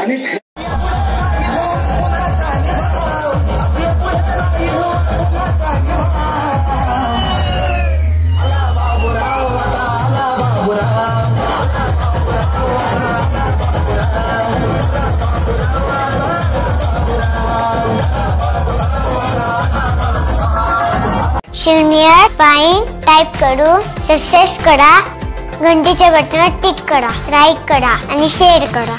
आणि शून्य पाईन टाईप करू सक्सेस करा घंटीच्या बटनावर टिक करा लाईक करा आणि शेअर करा.